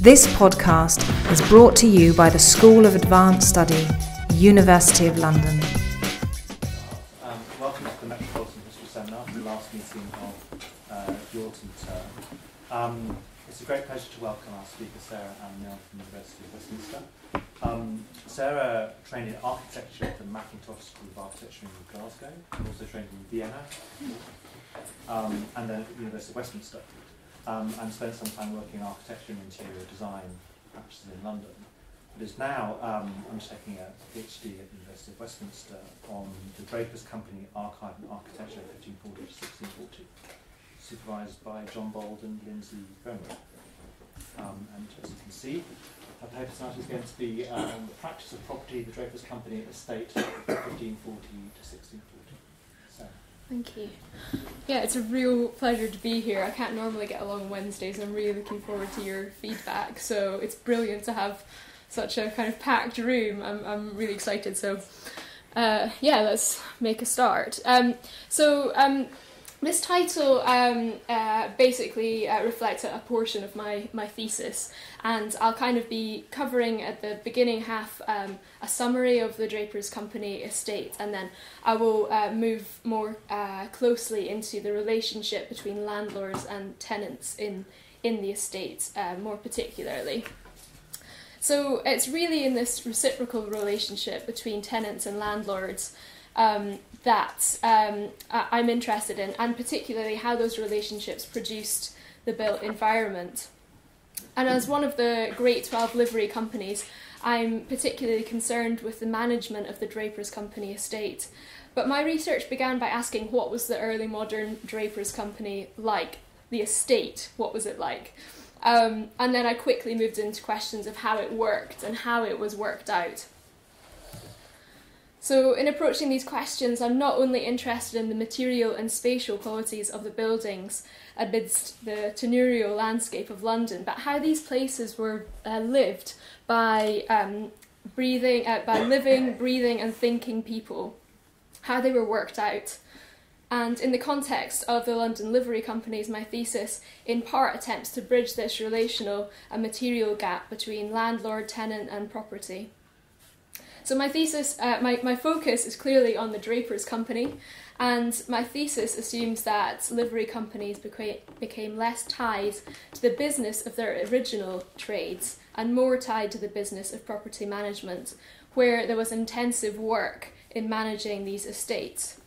This podcast is brought to you by the School of Advanced Study, University of London. Um, welcome to the Metropolitan History Seminar, the last meeting of uh, the autumn term. Um, it's a great pleasure to welcome our speaker Sarah Ann Milne from the University of Westminster. Um, Sarah trained in architecture at the Mackintosh School of Architecture in Glasgow, and also trained in Vienna, um, and then at the University of Westminster, um, and spent some time working in architecture and interior design practices in London. But is now um, undertaking a PhD at the University of Westminster on the Drapers Company Archive and Architecture 1540 to 1640, supervised by John Bold and Lindsay Grenwick. Um, and as you can see, our paper tonight is going to be um, the practice of property, the Drapers Company estate 1540 to 1640. Thank you. Yeah, it's a real pleasure to be here. I can't normally get along Wednesdays. I'm really looking forward to your feedback. So it's brilliant to have such a kind of packed room. I'm, I'm really excited. So, uh, yeah, let's make a start. Um, so, um, this title um, uh, basically uh, reflects a, portion of my, my thesis, and I'll kind of be covering at the beginning half um, a summary of the Drapers Company estate, and then I will uh, move more uh, closely into the relationship between landlords and tenants in, in the estate, uh, more particularly. So it's really in this reciprocal relationship between tenants and landlords um, that um, I'm interested in, and particularly how those relationships produced the built environment. And as one of the Great 12 livery companies, I'm particularly concerned with the management of the Drapers Company estate. But my research began by asking what was the early modern Drapers Company like? The estate, what was it like? Um, and then I quickly moved into questions of how it worked and how it was worked out. So, in approaching these questions, I'm not only interested in the material and spatial qualities of the buildings amidst the tenurial landscape of London, but how these places were uh, lived by um, breathing, uh, by living, breathing, and thinking people, how they were worked out. And in the context of the London Livery Companies, my thesis in part attempts to bridge this relational and material gap between landlord, tenant, and property. So my thesis, uh, my, my focus is clearly on the Drapers Company, and my thesis assumes that livery companies became, became less tied to the business of their original trades and more tied to the business of property management, where there was intensive work in managing these estates.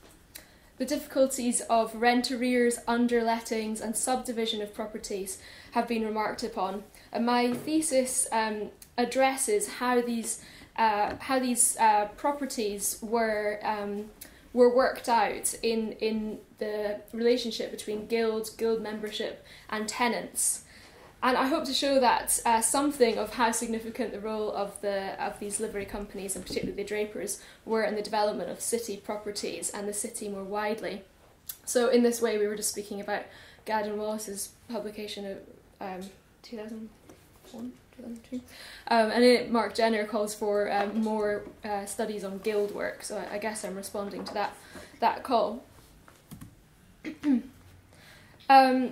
The difficulties of rent arrears, underlettings, and subdivision of properties have been remarked upon, and my thesis um, addresses how these uh, how these uh, properties were um, were worked out in in the relationship between guild, guild membership, and tenants. And I hope to show that uh, something of how significant the role of the of these livery companies, and particularly the drapers, were in the development of city properties and the city more widely. So in this way, we were just speaking about Gadd and Wallis's publication of um, 2001. 2002. Um, and it, Mark Jenner calls for um, more uh, studies on guild work, so I, I guess I'm responding to that that call. um,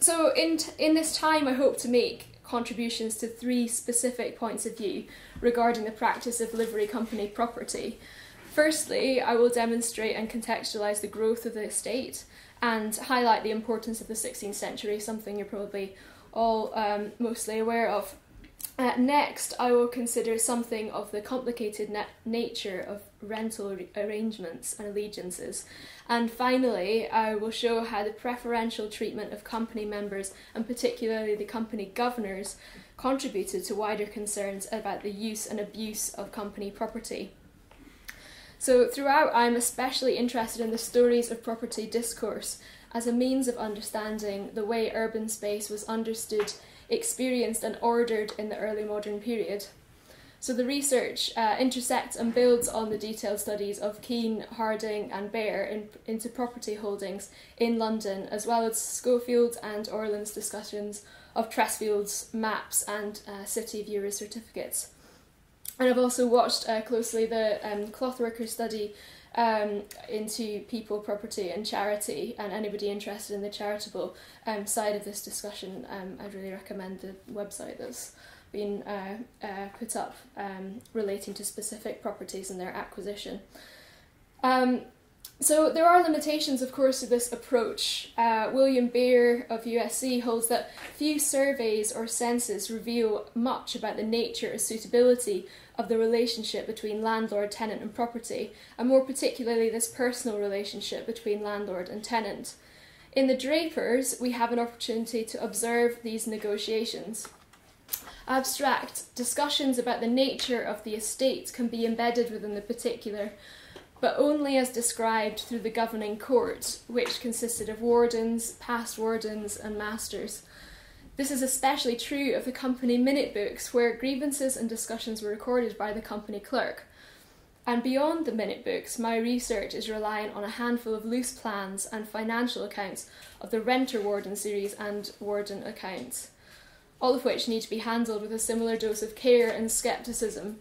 so in in this time, I hope to make contributions to three specific points of view regarding the practice of livery company property. Firstly, I will demonstrate and contextualise the growth of the estate and highlight the importance of the 16th century, something you're probably all um, mostly aware of. Uh, next, I will consider something of the complicated na- nature of rental ar- arrangements and allegiances. And finally, I will show how the preferential treatment of company members, and particularly the company governors, contributed to wider concerns about the use and abuse of company property. So, throughout, I'm especially interested in the stories of property discourse as a means of understanding the way urban space was understood, experienced, and ordered in the early modern period. So the research uh, intersects and builds on the detailed studies of Keene, Harding, and Baer in, into property holdings in London, as well as Schofield and Orlin's discussions of Treswell's maps and uh, city viewer certificates. And I've also watched uh, closely the um, study um, into people, property, and charity, and anybody interested in the charitable um, side of this discussion, um, I'd really recommend the website that's been uh, uh, put up um, relating to specific properties and their acquisition. Um, so there are limitations, of course, to this approach. Uh, William Baer of USC holds that few surveys or census reveal much about the nature or suitability of the relationship between landlord, tenant, and property, and more particularly this personal relationship between landlord and tenant. In the Drapers, we have an opportunity to observe these negotiations. Abstract discussions about the nature of the estate can be embedded within the particular, but only as described through the governing court, which consisted of wardens, past wardens, and masters. This is especially true of the company minute books, where grievances and discussions were recorded by the company clerk. And beyond the minute books, my research is reliant on a handful of loose plans and financial accounts of the renter warden series and warden accounts, all of which need to be handled with a similar dose of care and skepticism.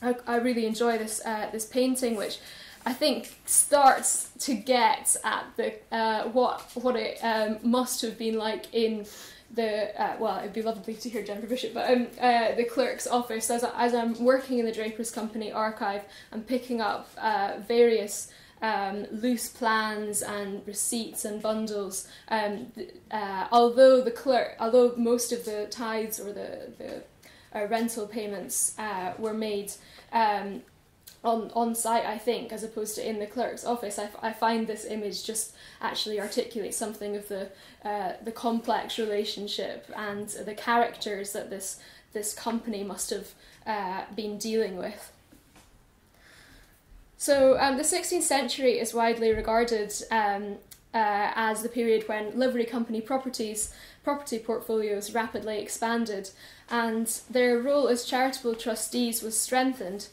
I, I really enjoy this uh, this painting, which I think starts to get at the uh, what what it um, must have been like in the uh, well, it'd be lovely to hear Jennifer Bishop, but um, uh, the clerk's office as, as I'm working in the Drapers Company archive, I'm picking up uh, various um, loose plans and receipts and bundles. Um, uh, although the clerk, although most of the tithes or the the uh, rental payments uh, were made. Um, on on site, I think, as opposed to in the clerk's office. I, I find this image just actually articulates something of the uh, the complex relationship and the characters that this this company must have uh, been dealing with. So um, the 16th century is widely regarded um, uh, as the period when livery company properties property portfolios rapidly expanded and their role as charitable trustees was strengthened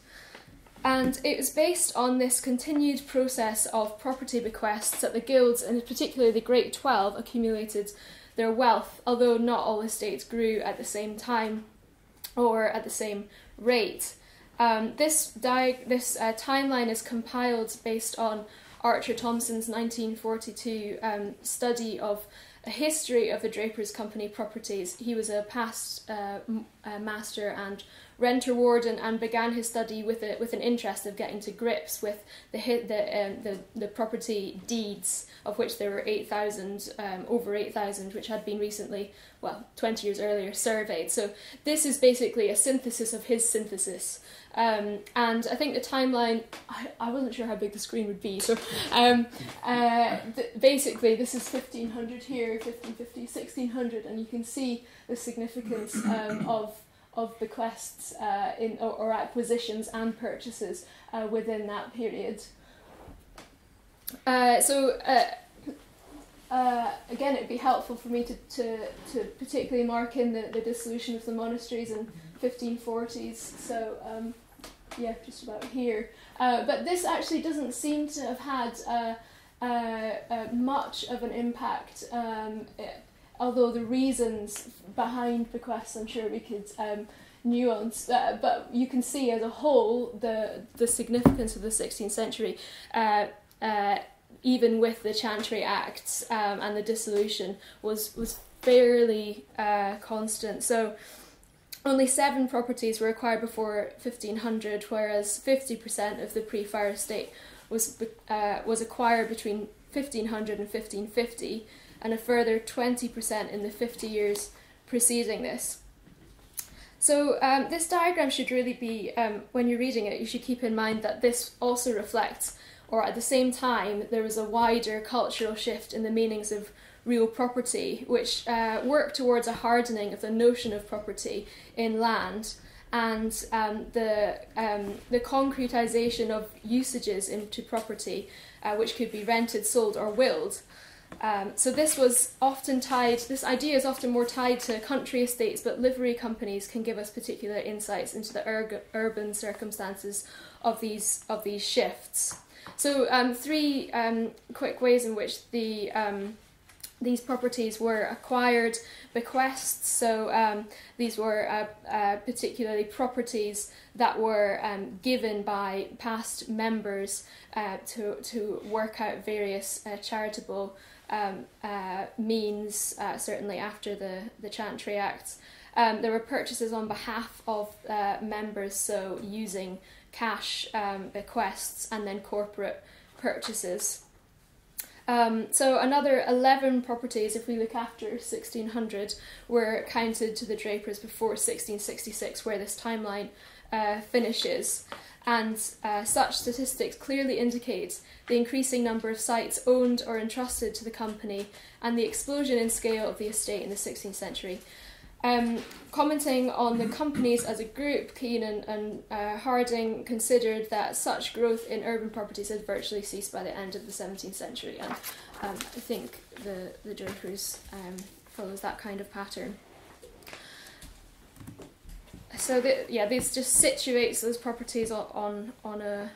and it was based on this continued process of property bequests that the guilds, and particularly the Great Twelve, accumulated their wealth, although not all estates grew at the same time or at the same rate. Um, this di- this uh, timeline is compiled based on Archer Thompson's 1942 um, study of a history of the Drapers Company properties. He was a past uh, m- uh, master and renter warden and began his study with a, with an interest of getting to grips with the the um, the, the property deeds of which there were 8,000 um, over 8,000 which had been recently well 20 years earlier surveyed. So this is basically a synthesis of his synthesis. Um, and I think the timeline I, I wasn't sure how big the screen would be. So um, uh, th- basically this is 1500 here 1550 1600 and you can see the significance um, of of bequests uh, in or, or, acquisitions and purchases uh, within that period. Uh, so uh, uh, again, it'd be helpful for me to, to, to particularly mark in the, the dissolution of the monasteries in 1540s. So um, yeah, just about here. Uh, but this actually doesn't seem to have had much of an impact. Um, although the reasons behind bequests, I'm sure we could um, nuance, uh, but you can see as a whole the the significance of the 16th century. Uh, uh, even with the Chantry Acts um, and the dissolution, was was fairly uh, constant. So, only seven properties were acquired before 1500, whereas 50% of the pre-fire estate was uh, was acquired between 1500 and 1550 and a further 20% in the 50 years preceding this. So um, this diagram should really be, um, when you're reading it, you should keep in mind that this also reflects, or at the same time, there was a wider cultural shift in the meanings of real property, which uh, worked towards a hardening of the notion of property in land and um, the um, the concretization of usages into property, uh, which could be rented, sold, or willed. Um, so this was often tied. This idea is often more tied to country estates, but livery companies can give us particular insights into the ur- urban circumstances of these of these shifts. So um, three um, quick ways in which the um, these properties were acquired bequests, so um, these were uh, uh, particularly properties that were um, given by past members uh, to, to work out various uh, charitable um, uh, means, uh, certainly after the, the Chantry Acts. Um, there were purchases on behalf of members, so using cash um, bequests and then corporate purchases. Um, so another 11 properties, if we look after 1600, were counted to the Drapers before 1666, where this timeline uh, finishes. And uh, such statistics clearly indicate the increasing number of sites owned or entrusted to the company and the explosion in scale of the estate in the 16th century. Um, commenting on the companies as a group, Keene and, and uh, Harding considered that such growth in urban properties had virtually ceased by the end of the 17th century, and um, I think the, the Drapers um, follows that kind of pattern. So the, yeah, this just situates those properties on on, on a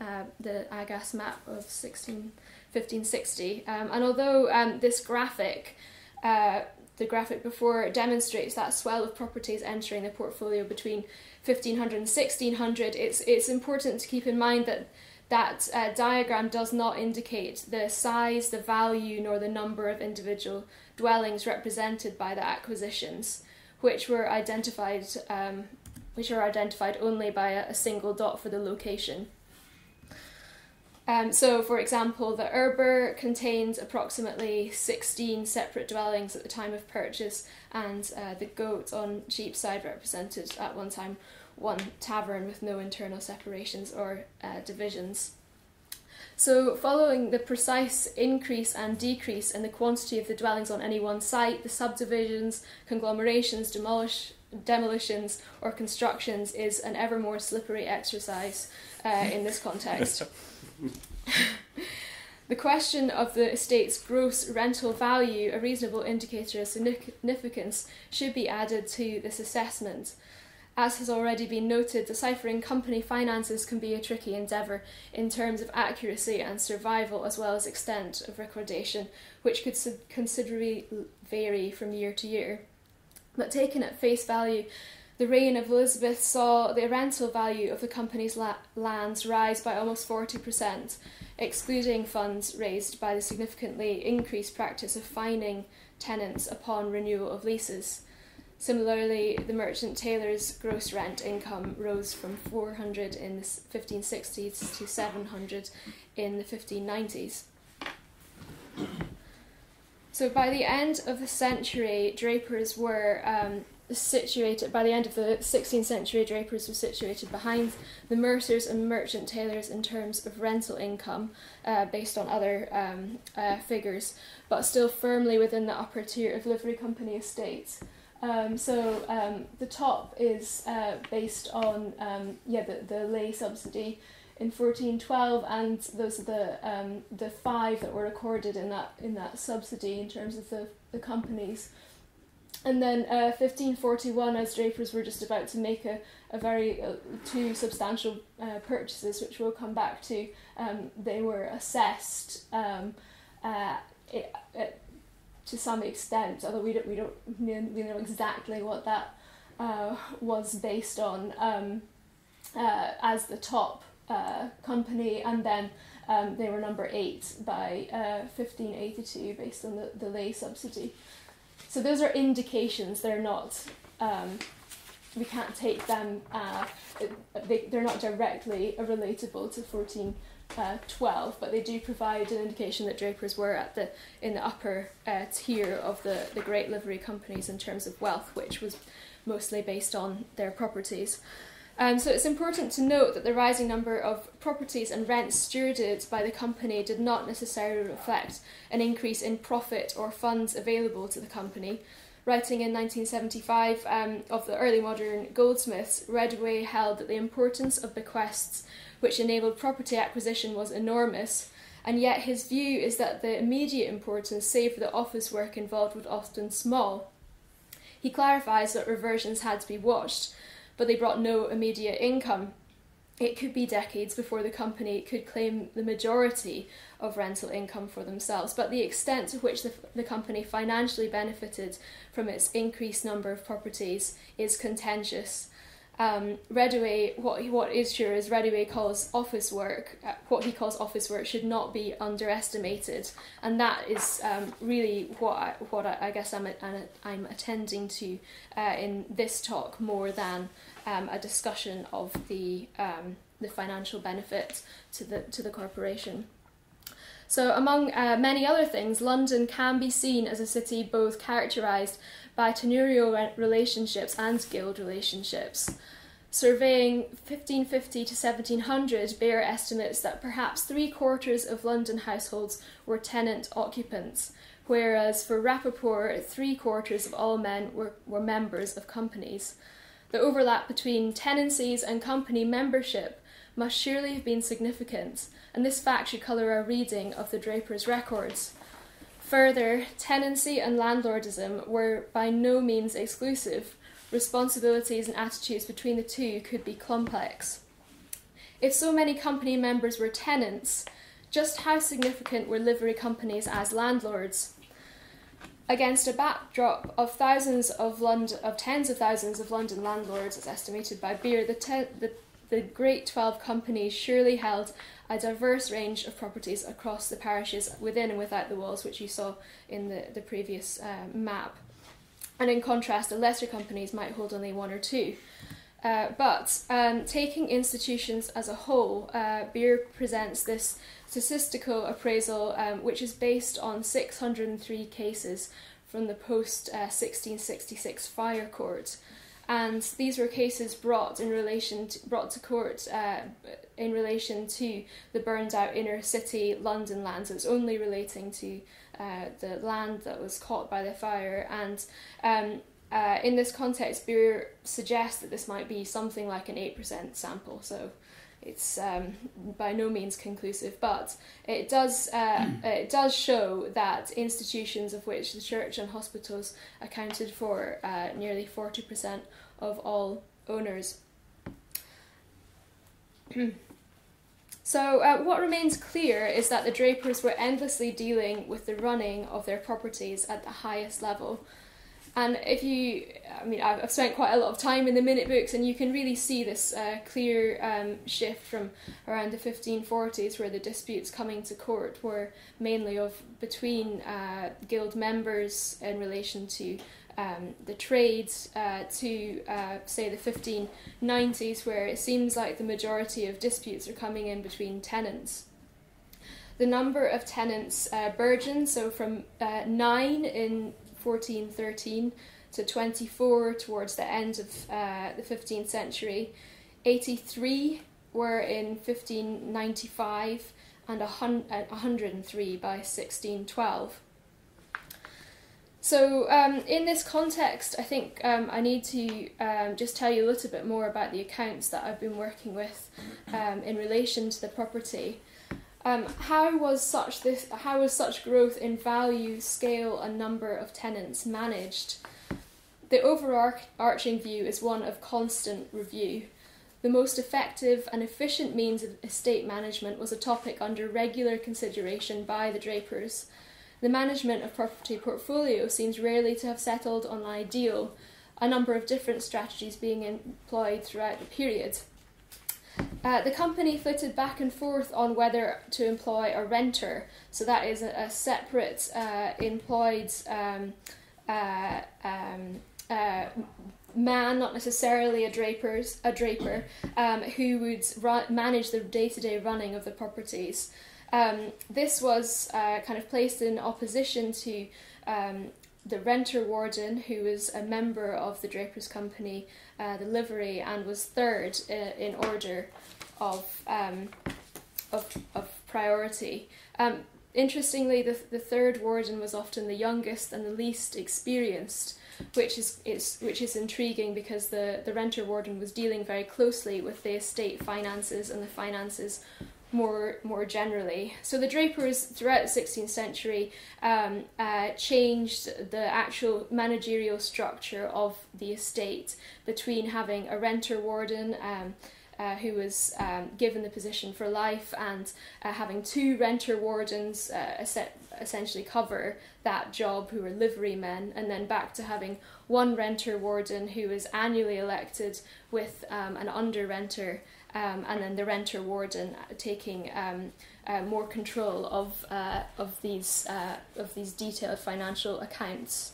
uh, the Agas map of 16, 1560, um, and although um, this graphic uh, the graphic before demonstrates that swell of properties entering the portfolio between 1500 and 1600, it's, it's important to keep in mind that that uh, diagram does not indicate the size, the value, nor the number of individual dwellings represented by the acquisitions, which were identified, um, which are identified only by a, a single dot for the location. Um, so, for example, the Erber contained approximately 16 separate dwellings at the time of purchase, and uh, the goat on Cheapside represented at one time one tavern with no internal separations or uh, divisions. So, following the precise increase and decrease in the quantity of the dwellings on any one site, the subdivisions, conglomerations, demolish, demolitions, or constructions is an ever more slippery exercise uh, in this context. the question of the estate's gross rental value, a reasonable indicator of significance, should be added to this assessment. As has already been noted, deciphering company finances can be a tricky endeavour in terms of accuracy and survival as well as extent of recordation, which could considerably vary from year to year. But taken at face value, the reign of Elizabeth saw the rental value of the company's la- lands rise by almost 40%, excluding funds raised by the significantly increased practice of fining tenants upon renewal of leases. Similarly, the merchant tailor's gross rent income rose from 400 in the 1560s to 700 in the 1590s. So by the end of the century, drapers were um, situated by the end of the 16th century drapers were situated behind the mercers and merchant tailors in terms of rental income uh, based on other um, uh, figures but still firmly within the upper tier of livery company estates. Um, so um, the top is uh, based on um, yeah the, the lay subsidy in 1412 and those are the um, the five that were recorded in that in that subsidy in terms of the, the companies and then uh, 1541, as drapers were just about to make a, a very uh, two substantial uh, purchases, which we'll come back to, um, they were assessed um, uh, it, it, to some extent, although we don't, we don't we know exactly what that uh, was based on, um, uh, as the top company, and then um, they were number eight by 1582 based on the, the lay subsidy. So those are indications. They're not. Um, we can't take them. Uh, they, they're not directly relatable to fourteen uh, twelve, but they do provide an indication that drapers were at the in the upper uh, tier of the the great livery companies in terms of wealth, which was mostly based on their properties. Um, so it's important to note that the rising number of properties and rents stewarded by the company did not necessarily reflect an increase in profit or funds available to the company. Writing in 1975 um, of the early modern goldsmiths, Reddaway held that the importance of bequests, which enabled property acquisition, was enormous, and yet his view is that the immediate importance, save for the office work involved, was often small. He clarifies that reversions had to be watched, but they brought no immediate income. it could be decades before the company could claim the majority of rental income for themselves, but the extent to which the, the company financially benefited from its increased number of properties is contentious. Um, what what is sure is Reddaway calls office work, uh, what he calls office work, should not be underestimated, and that is um, really what I, what I, I guess I'm I'm attending to uh, in this talk more than um, a discussion of the um, the financial benefit to the to the corporation. So, among uh, many other things, London can be seen as a city both characterised by tenurial relationships and guild relationships. Surveying 1550 to 1700 Baer estimates that perhaps three quarters of London households were tenant occupants, whereas for Rappaport, three quarters of all men were, were members of companies. The overlap between tenancies and company membership must surely have been significant, and this fact should colour our reading of the Draper's records. Further, tenancy and landlordism were by no means exclusive. Responsibilities and attitudes between the two could be complex. If so many company members were tenants, just how significant were livery companies as landlords? Against a backdrop of thousands of London, of tens of thousands of London landlords, as estimated by Baer, the, te- the the Great Twelve companies surely held a diverse range of properties across the parishes within and without the walls, which you saw in the, the previous uh, map. And in contrast, the lesser companies might hold only one or two. Uh, but um, taking institutions as a whole, uh, Baer presents this statistical appraisal, um, which is based on 603 cases from the post 1666 uh, fire court and these were cases brought in relation to, brought to court uh, in relation to the burned out inner city London land. So it's only relating to uh, the land that was caught by the fire. And um, uh, in this context, Baer suggests that this might be something like an eight percent sample. So it's um, by no means conclusive, but it does uh, it does show that institutions of which the church and hospitals accounted for uh, nearly forty percent of all owners. so, uh, what remains clear is that the Drapers were endlessly dealing with the running of their properties at the highest level and if you, I mean, I've spent quite a lot of time in the minute books, and you can really see this uh, clear um, shift from around the 1540s, where the disputes coming to court were mainly of between uh, guild members in relation to um, the trades, uh, to uh, say the 1590s, where it seems like the majority of disputes are coming in between tenants. The number of tenants uh, burgeoned, so from uh, nine in 1413 to 24 towards the end of uh, the 15th century. 83 were in 1595 and 103 by 1612. So, um, in this context, I think um, I need to um, just tell you a little bit more about the accounts that I've been working with um, in relation to the property. Um, how was such this? How was such growth in value, scale, and number of tenants managed? The overarching view is one of constant review. The most effective and efficient means of estate management was a topic under regular consideration by the Drapers. The management of property portfolio seems rarely to have settled on an ideal, a number of different strategies being employed throughout the period. Uh, the company flitted back and forth on whether to employ a renter, so that is a, a separate uh, employed um, uh, um, uh, man, not necessarily a draper's a draper, um, who would manage the day-to-day running of the properties. Um, this was uh, kind of placed in opposition to um, the renter warden, who was a member of the Draper's Company, uh, the livery, and was third in, uh, in order of, um, of, of priority. Um, interestingly, the, the third warden was often the youngest and the least experienced, which is, is which is intriguing because the, the renter warden was dealing very closely with the estate finances and the finances more more generally. So the Drapers throughout the 16th century um, uh, changed the actual managerial structure of the estate between having a renter warden, um, uh, who was um, given the position for life, and uh, having two renter wardens uh, essentially cover that job who were livery men, and then back to having one renter warden who was annually elected with um, an under renter, um, and then the renter warden taking um, uh, more control of uh, of these uh, of these detailed financial accounts.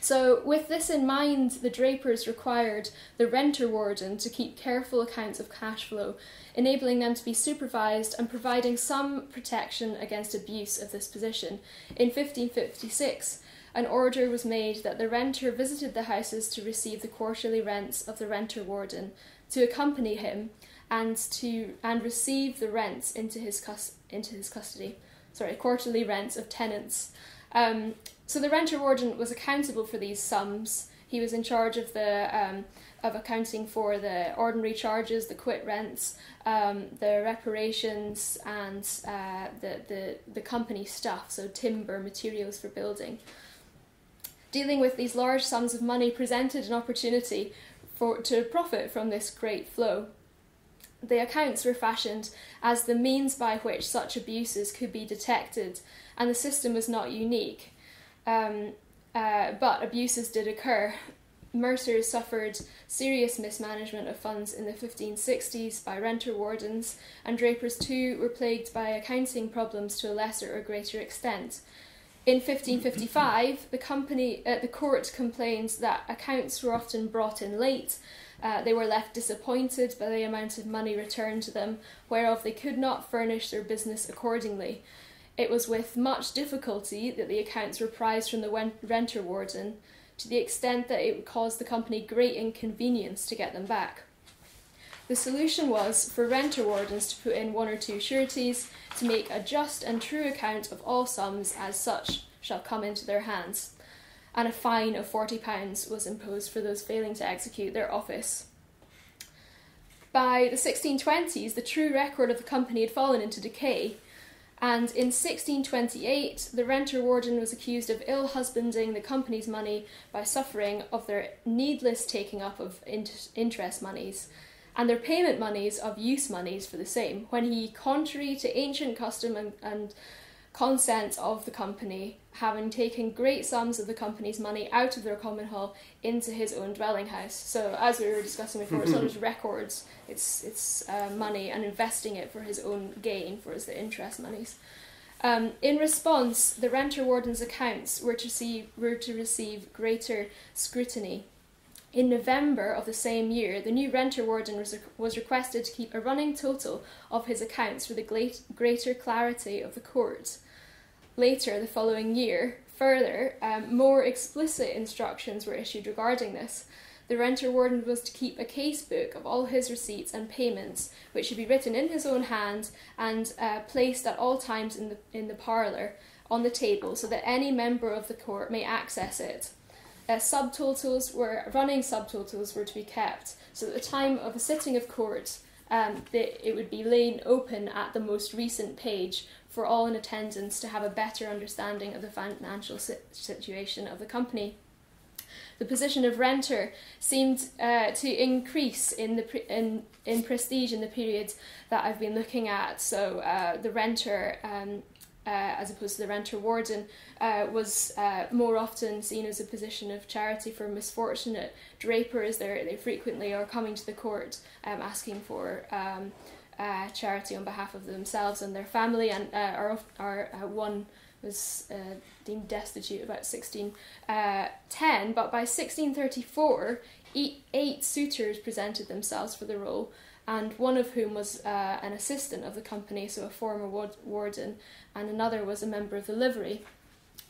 So, with this in mind, the Drapers required the renter warden to keep careful accounts of cash flow, enabling them to be supervised and providing some protection against abuse of this position. In 1556, an order was made that the renter visited the houses to receive the quarterly rents of the renter warden, to accompany him, and to and receive the rents into his cus- into his custody. Sorry, quarterly rents of tenants. Um, so the renter warden was accountable for these sums. He was in charge of the um, of accounting for the ordinary charges, the quit rents, um, the reparations, and uh, the, the the company stuff, so timber, materials for building. Dealing with these large sums of money presented an opportunity for to profit from this great flow. The accounts were fashioned as the means by which such abuses could be detected, and the system was not unique. Um, uh, but abuses did occur. Mercers suffered serious mismanagement of funds in the 1560s by renter wardens, and drapers too were plagued by accounting problems to a lesser or greater extent. In 1555, the company, uh, the court complained that accounts were often brought in late. Uh, they were left disappointed by the amount of money returned to them, whereof they could not furnish their business accordingly. It was with much difficulty that the accounts were prized from the renter warden, to the extent that it caused the company great inconvenience to get them back. The solution was for renter wardens to put in one or two sureties to make a just and true account of all sums as such shall come into their hands, and a fine of £40 was imposed for those failing to execute their office. By the 1620s, the true record of the company had fallen into decay, and in 1628, the renter warden was accused of ill husbanding the company's money by suffering of their needless taking up of interest monies and their payment monies of use monies for the same, when he, contrary to ancient custom and, and consent of the company, having taken great sums of the company's money out of their common hall into his own dwelling house. So, as we were discussing before, it's not just records; it's it's uh, money and investing it for his own gain, for his interest monies. Um, in response, the renter warden's accounts were to see were to receive greater scrutiny. In November of the same year, the new renter warden was, was requested to keep a running total of his accounts for the greater clarity of the court. Later, the following year, further, um, more explicit instructions were issued regarding this. The renter warden was to keep a case book of all his receipts and payments, which should be written in his own hand and uh, placed at all times in the in the parlour on the table, so that any member of the court may access it. Uh, subtotals were running subtotals were to be kept, so at the time of a sitting of court, um, it would be laid open at the most recent page for all in attendance to have a better understanding of the financial situation of the company. The position of renter seemed uh, to increase in the in in prestige in the period that I've been looking at. So uh, the renter um, uh, as opposed to the renter warden, uh, was uh, more often seen as a position of charity for misfortunate drapers. They're, they frequently are coming to the court um, asking for um, uh, charity on behalf of themselves and their family, and uh, are, are uh, one was deemed destitute about 1610, uh, but by 1634, eight, eight suitors presented themselves for the role, and one of whom was uh, an assistant of the company, so a former ward- warden, and another was a member of the livery.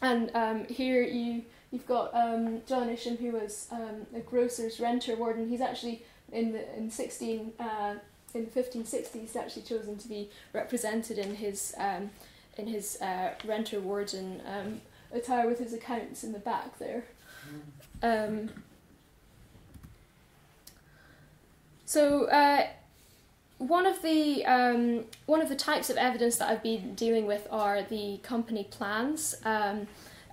And um, here you you've got um, John Isham, who was um, a grocer's renter warden. He's actually in the in sixteen uh, in the 1560s, he's actually chosen to be represented in his um, in his uh, renter warden um, attire with his accounts in the back there. Um, so uh, one of the um, one of the types of evidence that I've been dealing with are the company plans. Um,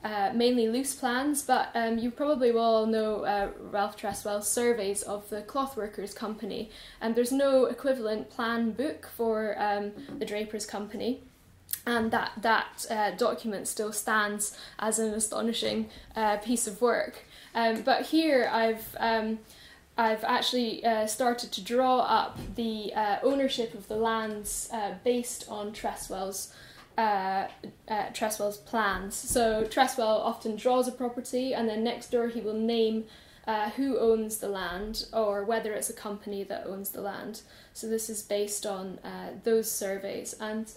uh, mainly loose plans, but um, you probably will all know uh, Ralph Treswell's surveys of the Clothworkers Company, and there's no equivalent plan book for um, the Drapers Company. And that that uh, document still stands as an astonishing uh, piece of work. Um, but here I've um, I've actually uh, started to draw up the uh, ownership of the lands uh, based on Treswell's uh, uh, Treswell's plans. So Treswell often draws a property, and then next door he will name uh, who owns the land or whether it's a company that owns the land. So this is based on those surveys. And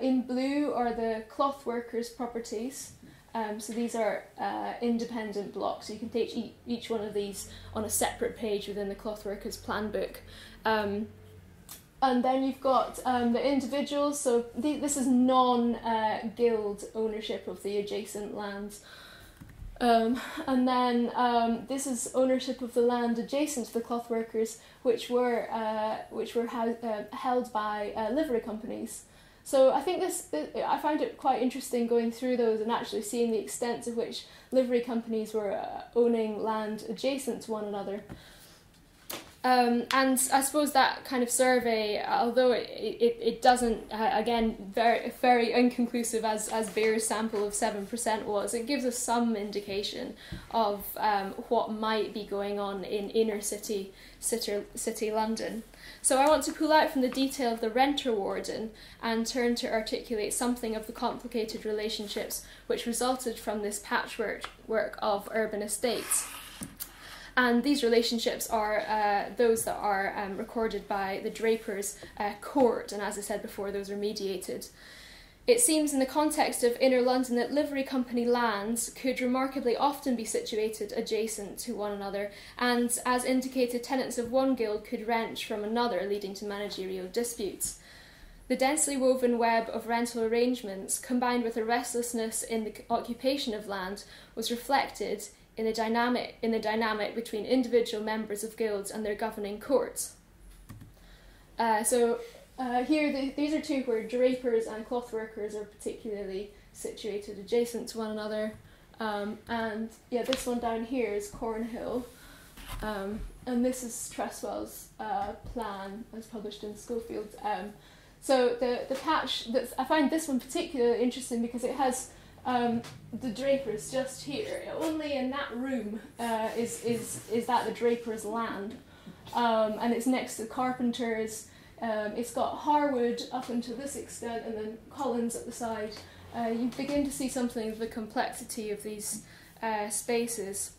in blue are the cloth workers' properties. Um, so these are uh, independent blocks. You can take each, one of these on a separate page within the Clothworkers Plan Book. Um, and then you've got um, the individuals. So th- this is non-guild uh, ownership of the adjacent lands. Um, and then um, this is ownership of the land adjacent to the clothworkers, which were uh, which were uh, held by uh, livery companies. So I think this, I find it quite interesting going through those and actually seeing the extent to which livery companies were uh, owning land adjacent to one another. Um, and I suppose that kind of survey, although it, it, it doesn't, uh, again, very very inconclusive as, as Baer's sample of 7% was, it gives us some indication of um, what might be going on in inner city, city, city London. So I want to pull out from the detail of the renter warden and turn to articulate something of the complicated relationships which resulted from this patchwork work of urban estates. And these relationships are uh, those that are um, recorded by the Drapers' uh, court, and as I said before, those are mediated. It seems in the context of inner London that livery company lands could remarkably often be situated adjacent to one another, and as indicated, tenants of one guild could wrench from another, leading to managerial disputes. The densely woven web of rental arrangements, combined with a restlessness in the occupation of land, was reflected in the dynamic, in the dynamic between individual members of guilds and their governing courts. Uh, so uh, here, the, these are two where drapers and cloth workers are particularly situated adjacent to one another. Um, and yeah, this one down here is Cornhill. Um, and this is Treswell's uh, plan as published in Schofield. Um, so the, the patch, that's, I find this one particularly interesting because it has um, the drapers just here. Only in that room uh, is, is, is that the draper's land. Um, and it's next to carpenters um, it's got Harwood up until this extent and then Collins at the side. Uh, you begin to see something of the complexity of these uh, spaces.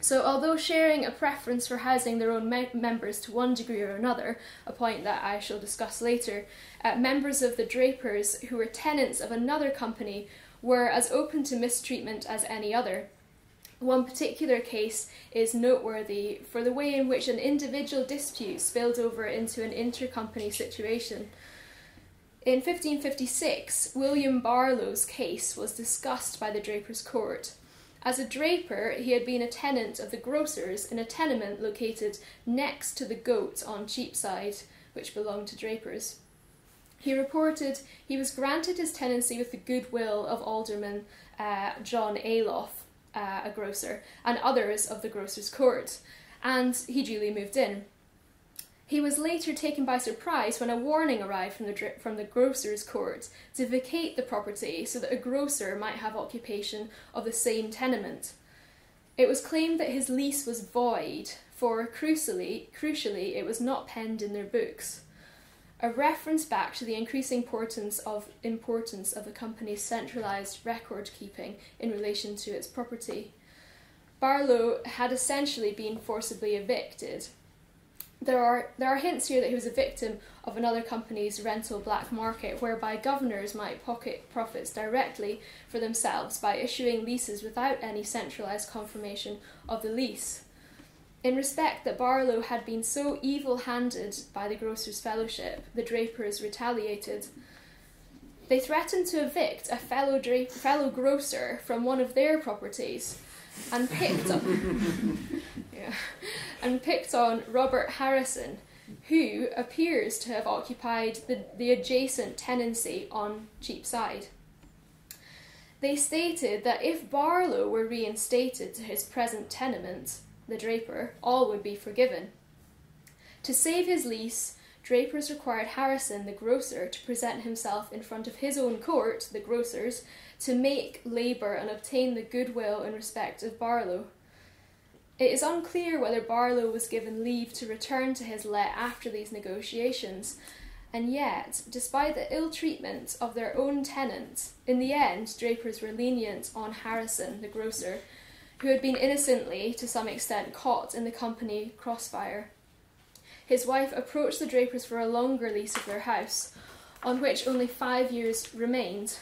So, although sharing a preference for housing their own me- members to one degree or another, a point that I shall discuss later, uh, members of the Drapers who were tenants of another company were as open to mistreatment as any other. One particular case is noteworthy for the way in which an individual dispute spilled over into an intercompany situation. In 1556, William Barlow's case was discussed by the Draper's Court. As a draper, he had been a tenant of the grocers in a tenement located next to the Goat on Cheapside, which belonged to drapers. He reported he was granted his tenancy with the goodwill of Alderman uh, John Aloff, uh, a grocer, and others of the grocer's court, and he duly moved in. He was later taken by surprise when a warning arrived from the, from the grocer's court to vacate the property so that a grocer might have occupation of the same tenement. It was claimed that his lease was void, for crucially, crucially it was not penned in their books a reference back to the increasing importance of importance of the company's centralized record keeping in relation to its property. Barlow had essentially been forcibly evicted. There are there are hints here that he was a victim of another company's rental black market, whereby governors might pocket profits directly for themselves by issuing leases without any centralized confirmation of the lease. In respect that Barlow had been so evil handed by the Grocers' Fellowship, the Drapers retaliated. They threatened to evict a fellow, dra- fellow grocer from one of their properties and picked on, yeah, and picked on Robert Harrison, who appears to have occupied the, the adjacent tenancy on Cheapside. They stated that if Barlow were reinstated to his present tenement, the draper, all would be forgiven. To save his lease, Drapers required Harrison, the grocer, to present himself in front of his own court, the grocer's, to make labour and obtain the goodwill and respect of Barlow. It is unclear whether Barlow was given leave to return to his let after these negotiations, and yet, despite the ill treatment of their own tenants, in the end, Drapers were lenient on Harrison, the grocer, who had been innocently, to some extent, caught in the company crossfire. His wife approached the Drapers for a longer lease of their house, on which only five years remained.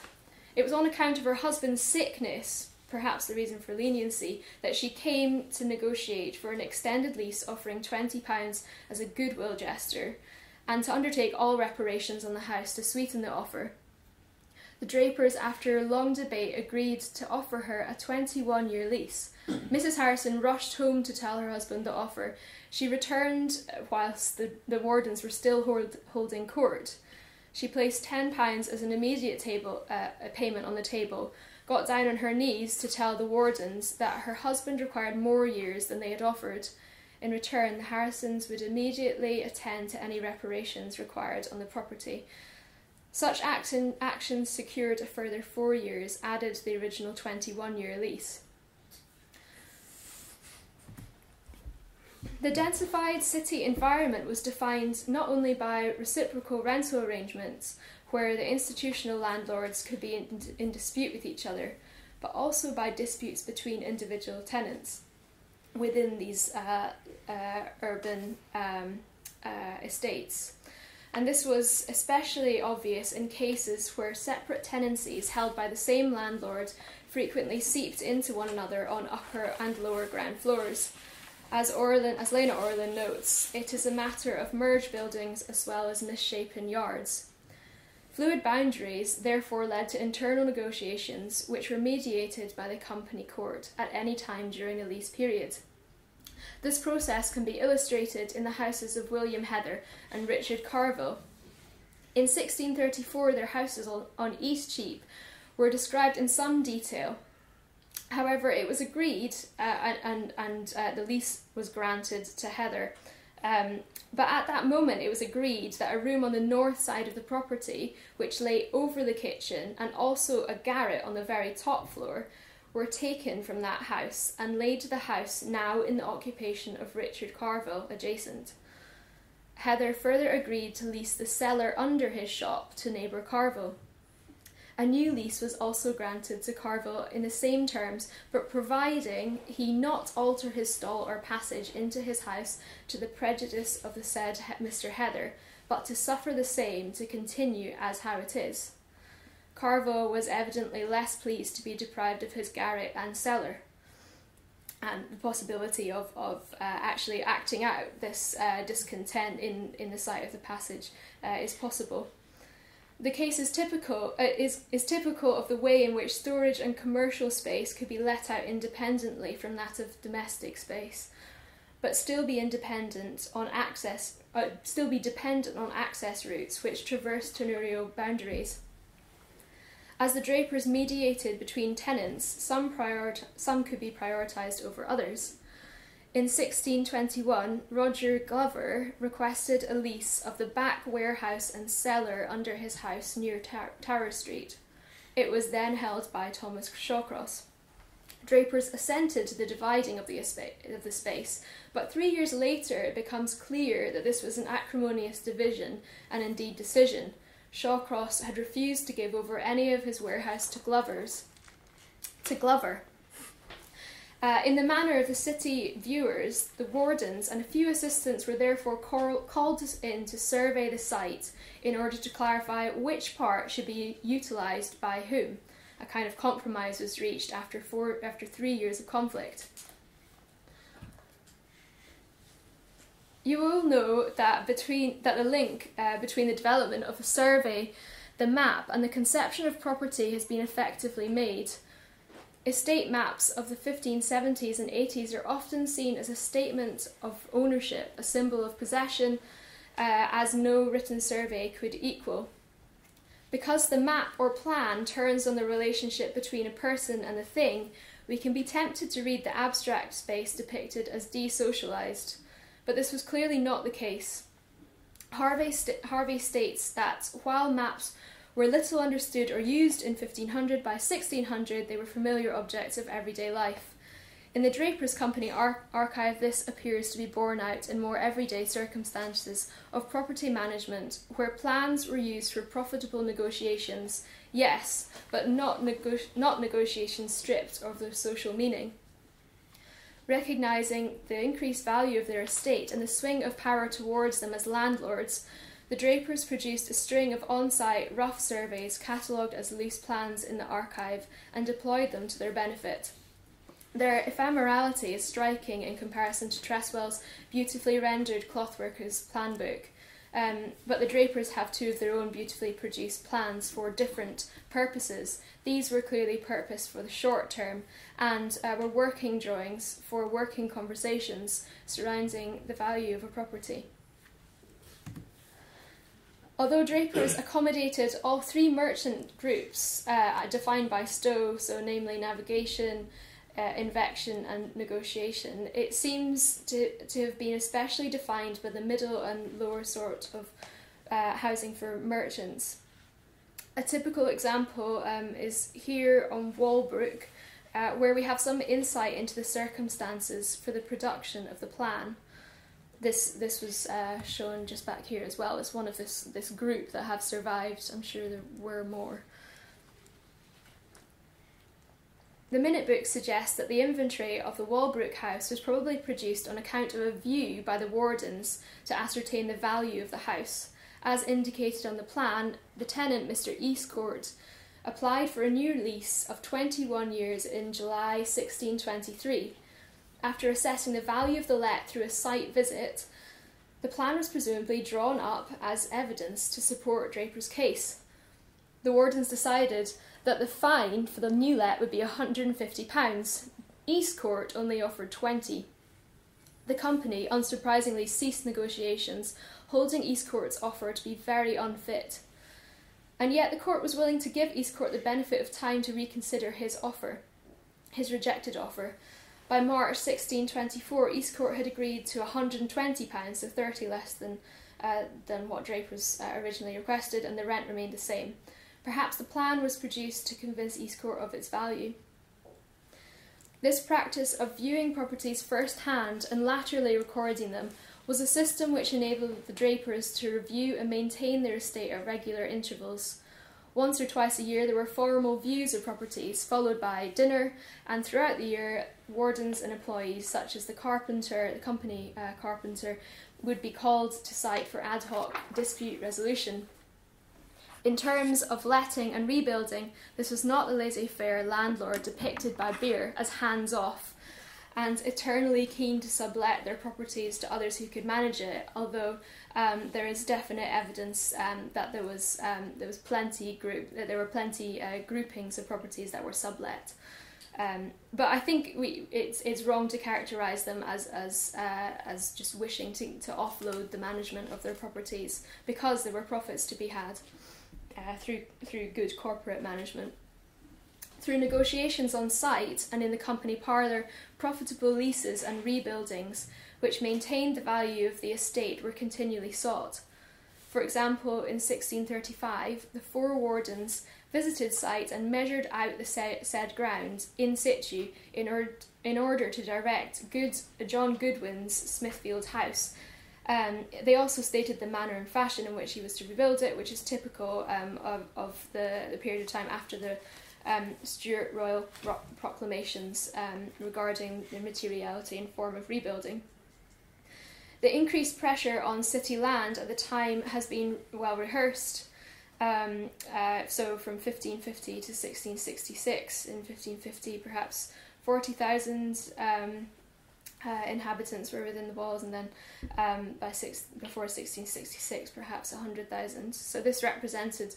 It was on account of her husband's sickness, perhaps the reason for leniency, that she came to negotiate for an extended lease offering £20 as a goodwill gesture, and to undertake all reparations on the house to sweeten the offer. The Drapers, after a long debate, agreed to offer her a 21 year lease. Mrs. Harrison rushed home to tell her husband the offer. She returned whilst the, the wardens were still hold, holding court. She placed £10 as an immediate table, uh, payment on the table, got down on her knees to tell the wardens that her husband required more years than they had offered. In return, the Harrisons would immediately attend to any reparations required on the property. Such action, actions secured a further four years, added to the original 21 year lease. The densified city environment was defined not only by reciprocal rental arrangements, where the institutional landlords could be in, in, dispute with each other, but also by disputes between individual tenants within these uh, uh, urban um, uh, estates and this was especially obvious in cases where separate tenancies held by the same landlord frequently seeped into one another on upper and lower ground floors. As, Orlin, as Lena Orlin notes, it is a matter of merged buildings as well as misshapen yards. Fluid boundaries therefore led to internal negotiations which were mediated by the company court at any time during a lease period. This process can be illustrated in the houses of William Heather and Richard Carville. In 1634, their houses on East Cheap were described in some detail. However, it was agreed, uh, and, and, uh, the lease was granted to Heather. Um, but at that moment, it was agreed that a room on the north side of the property, which lay over the kitchen, and also a garret on the very top floor, were taken from that house and laid to the house now in the occupation of Richard Carville adjacent. Heather further agreed to lease the cellar under his shop to neighbour Carville. A new lease was also granted to Carville in the same terms, but providing he not alter his stall or passage into his house to the prejudice of the said Mr. Heather, but to suffer the same to continue as how it is. Carville was evidently less pleased to be deprived of his garret and cellar, and the possibility of, of uh, actually acting out this uh, discontent in, in the sight of the passage uh, is possible. The case is typical, uh, is, is typical of the way in which storage and commercial space could be let out independently from that of domestic space, but still be independent on access, uh, still be dependent on access routes which traverse tenurial boundaries. As the drapers mediated between tenants, some, priorit- some could be prioritised over others. In 1621, Roger Glover requested a lease of the back warehouse and cellar under his house near Tar- Tower Street. It was then held by Thomas Shawcross. Drapers assented to the dividing of the, of the space, but three years later it becomes clear that this was an acrimonious division and indeed decision, Shawcross had refused to give over any of his warehouse to Glover's, to Glover. Uh, in the manner of the city viewers, the wardens and a few assistants were therefore call- called in to survey the site in order to clarify which part should be utilised by whom. A kind of compromise was reached after four, after three years of conflict. You will know that between that the link uh, between the development of a survey, the map, and the conception of property has been effectively made. Estate maps of the 1570s and 80s are often seen as a statement of ownership, a symbol of possession, uh, as no written survey could equal. Because the map or plan turns on the relationship between a person and a thing, we can be tempted to read the abstract space depicted as desocialized. But this was clearly not the case. Harvey, st- Harvey states that while maps were little understood or used in 1500, by 1600 they were familiar objects of everyday life. In the Draper's Company ar- archive, this appears to be borne out in more everyday circumstances of property management, where plans were used for profitable negotiations, yes, but not, nego- not negotiations stripped of their social meaning. Recognising the increased value of their estate and the swing of power towards them as landlords, the Drapers produced a string of on site rough surveys catalogued as loose plans in the archive and deployed them to their benefit. Their ephemerality is striking in comparison to Treswell's beautifully rendered clothworker's plan book. Um, but the Drapers have two of their own beautifully produced plans for different purposes. These were clearly purposed for the short term and uh, were working drawings for working conversations surrounding the value of a property. Although Drapers accommodated all three merchant groups uh, defined by Stowe, so namely navigation, uh, invection and negotiation, it seems to, to have been especially defined by the middle and lower sort of uh, housing for merchants. A typical example um, is here on Walbrook, uh, where we have some insight into the circumstances for the production of the plan. This this was uh, shown just back here as well as one of this this group that have survived. I'm sure there were more. The minute book suggests that the inventory of the Walbrook house was probably produced on account of a view by the wardens to ascertain the value of the house. As indicated on the plan, the tenant, Mr. Eastcourt, applied for a new lease of 21 years in July 1623. After assessing the value of the let through a site visit, the plan was presumably drawn up as evidence to support Draper's case. The wardens decided that the fine for the new let would be £150. Eastcourt only offered 20 The company, unsurprisingly, ceased negotiations, holding Eastcourt's offer to be very unfit. And yet the court was willing to give Eastcourt the benefit of time to reconsider his offer, his rejected offer. By March 1624, Eastcourt had agreed to £120, so 30 less than, uh, than what Drapers uh, originally requested, and the rent remained the same. Perhaps the plan was produced to convince Eastcourt of its value. This practice of viewing properties first hand and laterally recording them was a system which enabled the drapers to review and maintain their estate at regular intervals. Once or twice a year, there were formal views of properties, followed by dinner, and throughout the year, wardens and employees, such as the carpenter, the company uh, carpenter, would be called to site for ad hoc dispute resolution. In terms of letting and rebuilding, this was not the laissez faire landlord depicted by Baer as hands off and eternally keen to sublet their properties to others who could manage it, although um, there is definite evidence um, that there was um, there was plenty group that there were plenty uh, groupings of properties that were sublet. Um, but I think we it's it's wrong to characterize them as as uh, as just wishing to, to offload the management of their properties because there were profits to be had uh, through through good corporate management. Through negotiations on site and in the company parlour, profitable leases and rebuildings which maintained the value of the estate were continually sought. For example, in 1635, the four wardens visited site and measured out the said ground in situ in, or- in order to direct John Goodwin's Smithfield house um, they also stated the manner and fashion in which he was to rebuild it, which is typical um, of, of the, the period of time after the um, Stuart royal pro- proclamations um, regarding the materiality and form of rebuilding. The increased pressure on city land at the time has been well rehearsed. Um, uh, so from 1550 to 1666, in 1550, perhaps 40,000 um, uh, inhabitants were within the walls, and then um, by six, before 1666, perhaps 100,000. So this represented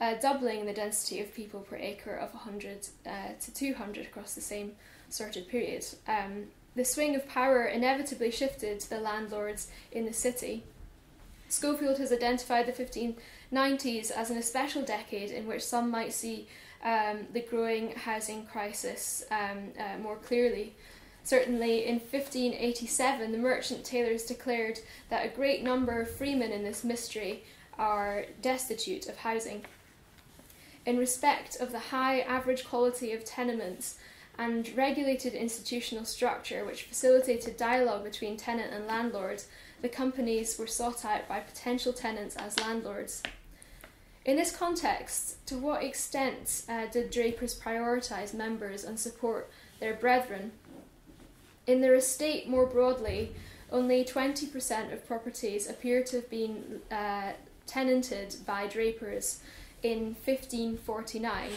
uh, doubling the density of people per acre of 100 uh, to 200 across the same sorted period. Um, the swing of power inevitably shifted to the landlords in the city. Schofield has identified the 15 90s as an especial decade in which some might see um, the growing housing crisis um, uh, more clearly. Certainly, in 1587, the merchant tailors declared that a great number of freemen in this mystery are destitute of housing. In respect of the high average quality of tenements and regulated institutional structure which facilitated dialogue between tenant and landlord, the companies were sought out by potential tenants as landlords. In this context, to what extent uh, did drapers prioritise members and support their brethren? In their estate more broadly, only 20% of properties appear to have been uh, tenanted by drapers in 1549.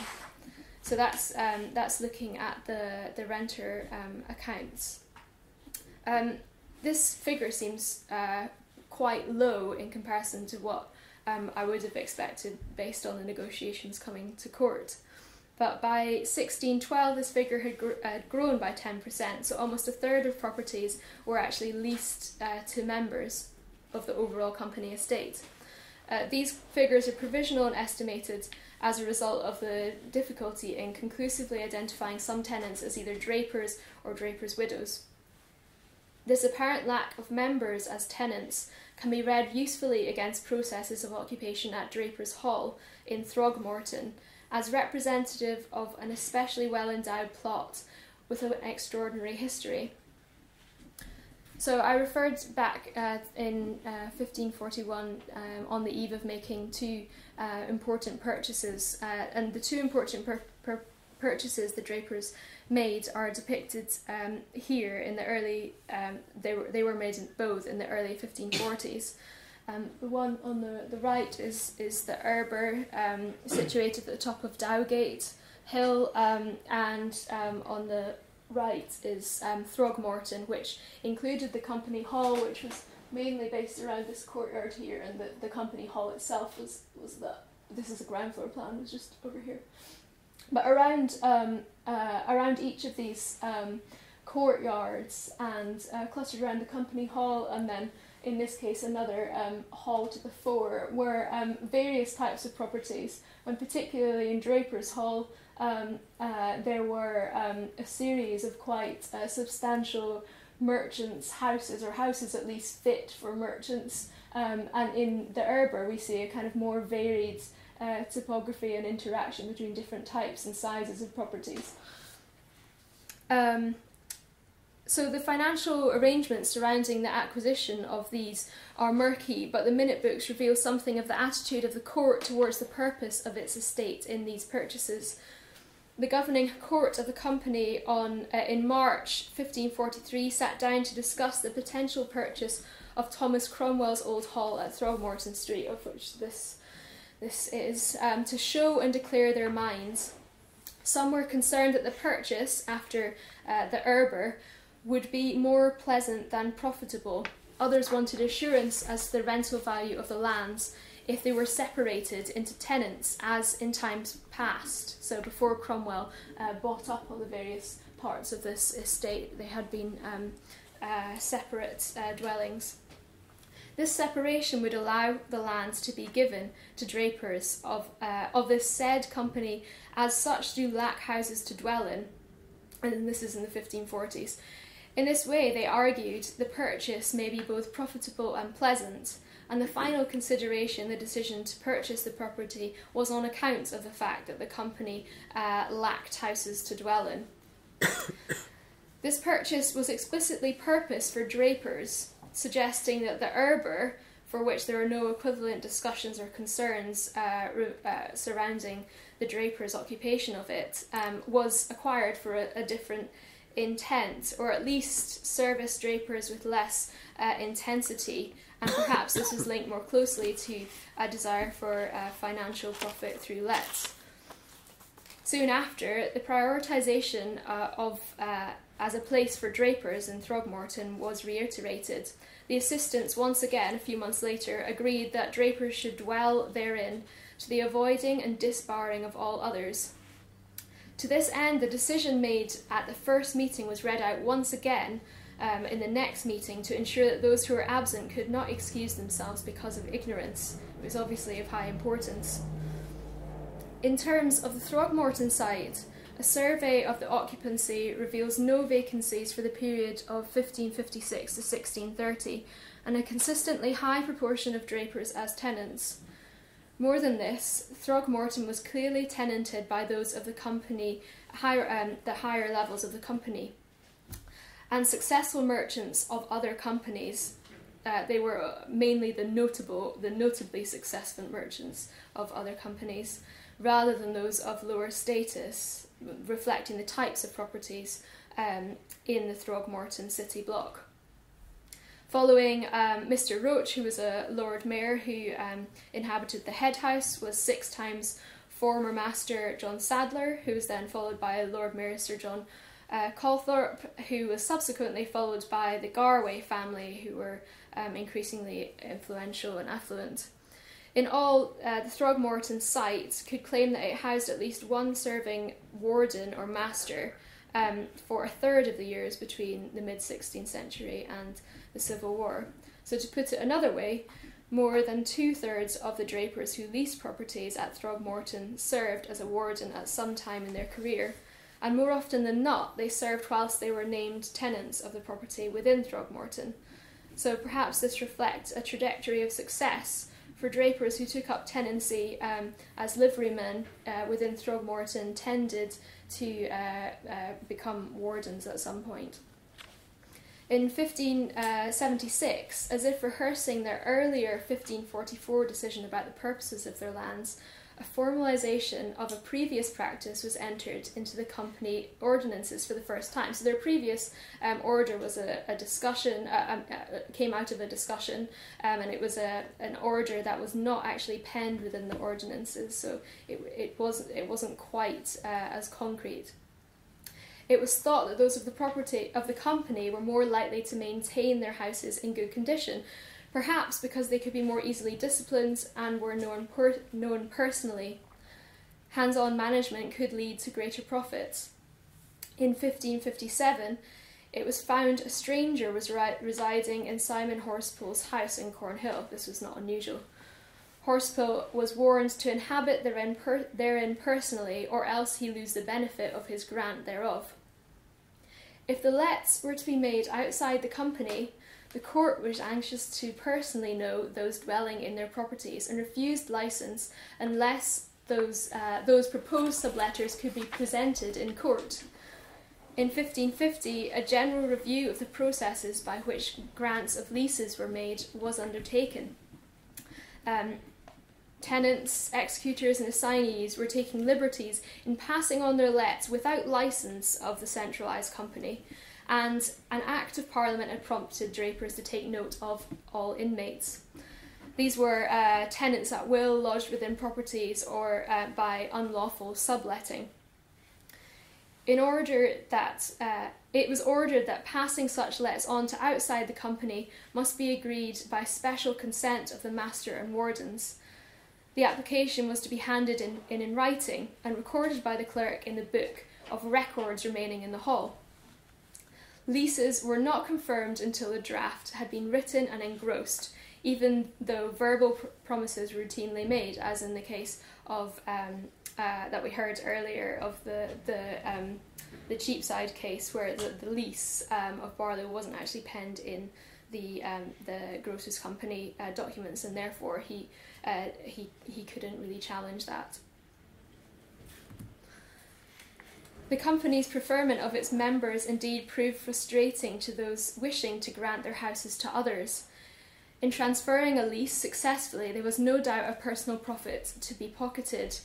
So that's um, that's looking at the the renter um, accounts. Um, this figure seems uh, quite low in comparison to what um, I would have expected based on the negotiations coming to court. But by 1612, this figure had, gr- had grown by 10%, so almost a third of properties were actually leased uh, to members of the overall company estate. Uh, these figures are provisional and estimated as a result of the difficulty in conclusively identifying some tenants as either drapers or drapers' widows. This apparent lack of members as tenants can be read usefully against processes of occupation at Draper's Hall in Throgmorton as representative of an especially well endowed plot with an extraordinary history. So I referred back uh, in uh, 1541 um, on the eve of making two uh, important purchases, uh, and the two important per- per- purchases the Drapers made are depicted um, here in the early. Um, they were they were made in both in the early 1540s. Um, the one on the, the right is is the Erber, um, situated at the top of Dowgate Hill, um, and on the right is um, Throgmorton, which included the company hall, which was mainly based around this courtyard here, and the, the company hall itself was was the this is a ground floor plan was just over here. But around um, uh, around each of these um, courtyards and uh, clustered around the company hall, and then in this case another um, hall to the fore, were um, various types of properties. And particularly in Draper's Hall, um, uh, there were um, a series of quite uh, substantial merchants' houses, or houses at least fit for merchants. Um, and in the Erber, we see a kind of more varied uh, topography and interaction between different types and sizes of properties. Um, so the financial arrangements surrounding the acquisition of these are murky, but the minute books reveal something of the attitude of the court towards the purpose of its estate in these purchases. The governing court of the company on uh, in March 1543 sat down to discuss the potential purchase of Thomas Cromwell's old hall at Throgmorton Street, of which this this is, um, to show and declare their minds. Some were concerned that the purchase, after uh, the Erber, would be more pleasant than profitable. Others wanted assurance as to the rental value of the lands if they were separated into tenants, as in times past. So before Cromwell uh, bought up all the various parts of this estate, they had been um, uh, separate uh, dwellings. This separation would allow the lands to be given to drapers of, uh, of this said company, as such do lack houses to dwell in, and this is in the 1540s. In this way, they argued the purchase may be both profitable and pleasant, and the final consideration, the decision to purchase the property, was on account of the fact that the company uh, lacked houses to dwell in. this purchase was explicitly purposed for drapers, suggesting that the Erber, for which there are no equivalent discussions or concerns uh, uh, surrounding the draper's occupation of it, um, was acquired for a, a, different intent, or at least service drapers with less uh, intensity. And perhaps this is linked more closely to a desire for uh, financial profit through lets. Soon after, the prioritisation uh, of uh, as a place for drapers in Throgmorton was reiterated. The assistants, once again, a few months later, agreed that drapers should dwell therein to the avoiding and disbarring of all others. To this end, the decision made at the first meeting was read out once again, um, in the next meeting to ensure that those who were absent could not excuse themselves because of ignorance. It was obviously of high importance. In terms of the Throgmorton site, a survey of the occupancy reveals no vacancies for the period of 1556 to 1630 and a consistently high proportion of drapers as tenants. More than this, Throgmorton was clearly tenanted by those of the company, higher, um, the higher levels of the company and successful merchants of other companies. Uh, they were mainly the notable, the notably successful merchants of other companies, rather than those of lower status, reflecting the types of properties um, in the Throgmorton city block. Following um, Mr. Roach, who was a Lord Mayor who um, inhabited the head house, was six times former Master John Sadler, who was then followed by Lord Mayor Sir John uh, Calthorpe, who was subsequently followed by the Garway family, who were um, increasingly influential and affluent. In all, uh, the Throgmorton site could claim that it housed at least one serving warden or master um, for a third of the years between the mid 16th century and the Civil War. So, to put it another way, more than two thirds of the drapers who leased properties at Throgmorton served as a warden at some time in their career, and more often than not, they served whilst they were named tenants of the property within Throgmorton. So perhaps this reflects a trajectory of success for drapers who took up tenancy um, as liverymen uh, within Throgmorton tended to uh, uh, become wardens at some point. In 1576, as if rehearsing their earlier 1544 decision about the purposes of their lands, a formalisation of a previous practice was entered into the company ordinances for the first time. So their previous um, order was a, a discussion, uh, um, uh, came out of a discussion, um, and it was a, an order that was not actually penned within the ordinances, so it, it, wasn't, it wasn't quite uh, as concrete. It was thought that those of the property of the company were more likely to maintain their houses in good condition, perhaps because they could be more easily disciplined and were known, per- known personally. Hands on management could lead to greater profits. In 1557, it was found a stranger was residing in Simon Horsepool's house in Cornhill. This was not unusual. Horspool was warned to inhabit therein, per- therein personally, or else he lose the benefit of his grant thereof. If the lets were to be made outside the company, the court was anxious to personally know those dwelling in their properties and refused license unless those, uh, those proposed subletters could be presented in court. In 1550, a general review of the processes by which grants of leases were made was undertaken. Um, tenants, executors, and assignees were taking liberties in passing on their lets without license of the centralised company, and an Act of Parliament had prompted drapers to take note of all inmates. These were uh, tenants at will lodged within properties or uh, by unlawful subletting. In order that uh, it was ordered that passing such lets on to outside the company must be agreed by special consent of the master and wardens. The application was to be handed in, in in writing and recorded by the clerk in the book of records remaining in the hall. Leases were not confirmed until a draft had been written and engrossed, even though verbal pr- promises routinely made, as in the case of um, uh, that we heard earlier of the the um, the Cheapside case, where the, the lease um, of Barlow wasn't actually penned in the um, the grocers company uh, documents, and therefore he uh, he he couldn't really challenge that. The company's preferment of its members indeed proved frustrating to those wishing to grant their houses to others. In transferring a lease successfully, there was no doubt of personal profit to be pocketed.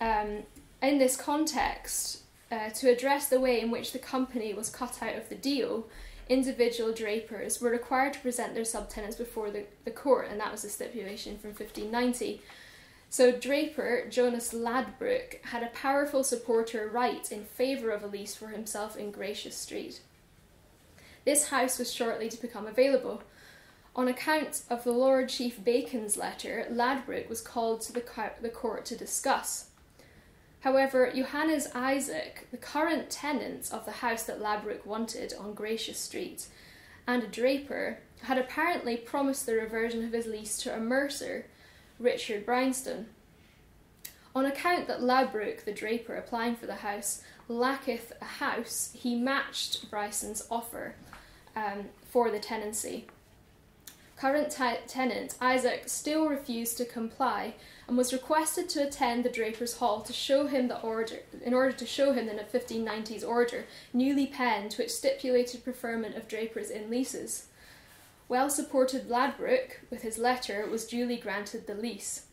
Um, in this context, uh, to address the way in which the company was cut out of the deal, individual drapers were required to present their subtenants before the, the court, and that was a stipulation from 1590. So Draper, Jonas Ladbroke, had a powerful supporter right in favour of a lease for himself in Gracious Street. This house was shortly to become available. On account of the Lord Chief Bacon's letter, Ladbroke was called to the, co- the court to discuss. However, Johannes Isaac, the current tenant of the house that Ladbroke wanted on Gracious Street, and a draper, had apparently promised the reversion of his lease to a mercer, Richard Bryanston. On account that Ladbroke, the draper applying for the house, lacketh a house, he matched Bryson's offer um, for the tenancy. Current t- tenant Isaac still refused to comply and was requested to attend the Draper's Hall to show him the order, in order to show him the 1590s order, newly penned, which stipulated preferment of drapers in leases. Well supported Ladbroke, with his letter, was duly granted the lease.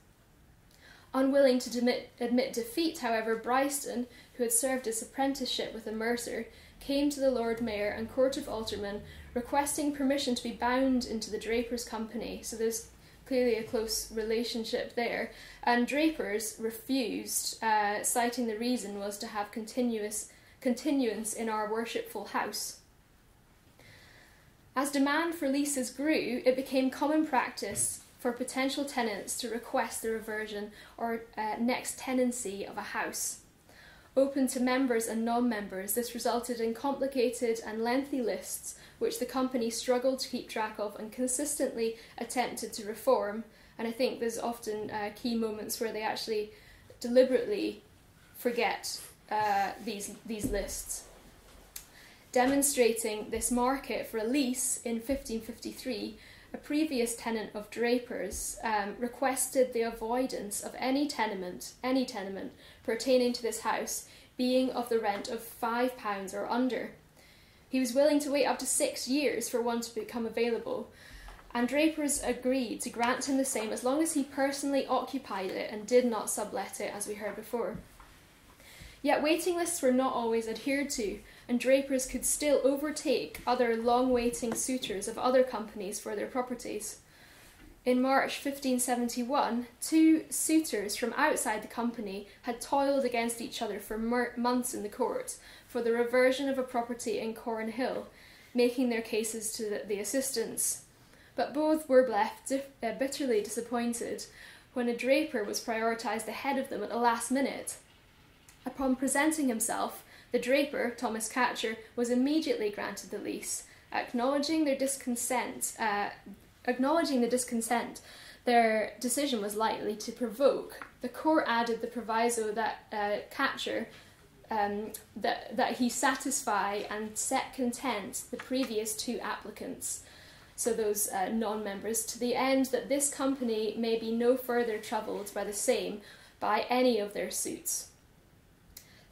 Unwilling to admit, admit defeat, however, Bryston, who had served his apprenticeship with a mercer, came to the Lord Mayor and Court of Aldermen requesting permission to be bound into the Drapers Company. So there's clearly a close relationship there. And Drapers refused, uh, citing the reason was to have continuous continuance in our worshipful house. As demand for leases grew, it became common practice for potential tenants to request the reversion or uh, next tenancy of a house. Open to members and non members, this resulted in complicated and lengthy lists which the company struggled to keep track of and consistently attempted to reform. And I think there's often uh, key moments where they actually deliberately forget uh, these, these lists. Demonstrating this market for a lease in 1553, a previous tenant of Draper's um, requested the avoidance of any tenement, any tenement pertaining to this house being of the rent of five pounds or under. He was willing to wait up to six years for one to become available, and Drapers agreed to grant him the same as long as he personally occupied it and did not sublet it, as we heard before. Yet waiting lists were not always adhered to, and Drapers could still overtake other long waiting suitors of other companies for their properties. In March 1571, two suitors from outside the company had toiled against each other for months in the court for the reversion of a property in Cornhill, making their cases to the, assistants. But both were left dif- uh, bitterly disappointed when a draper was prioritised ahead of them at the last minute. Upon presenting himself, the draper, Thomas Catcher, was immediately granted the lease, acknowledging their disconsent, uh, acknowledging the discontent their decision was likely to provoke. The court added the proviso that uh, Catcher um, that, that he satisfy and set content the previous two applicants, so those uh, non members, to the end that this company may be no further troubled by the same by any of their suits.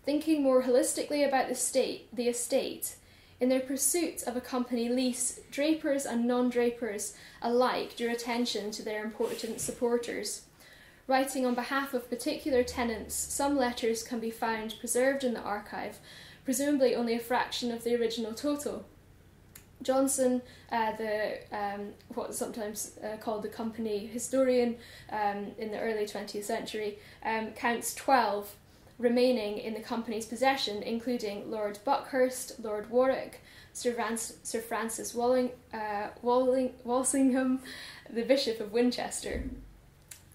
Thinking more holistically about the state, the estate, in their pursuit of a company lease, drapers and non drapers alike drew attention to their important supporters. Writing on behalf of particular tenants, some letters can be found preserved in the archive, presumably only a fraction of the original total. Johnson, uh, the um, what's sometimes uh, called the company historian um, in the early 20th century, um, counts 12 remaining in the company's possession, including Lord Buckhurst, Lord Warwick, Sir, Sir Francis Walling, uh, Walling, Walsingham, the Bishop of Winchester.